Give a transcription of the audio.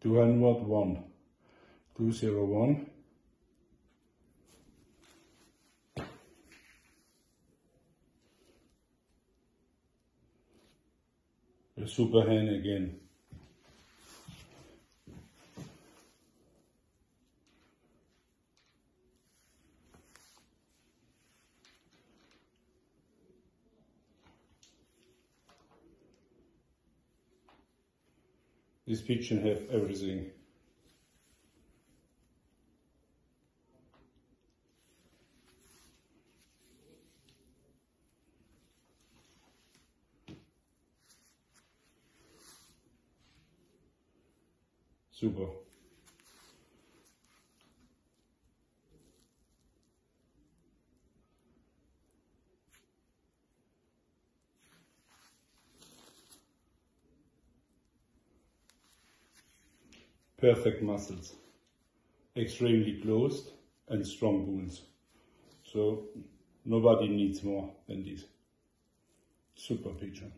201, 201. A super hand again. This pigeon have everything. Super. Perfect muscles. Extremely closed and strong bones. So nobody needs more than this. Super pigeon.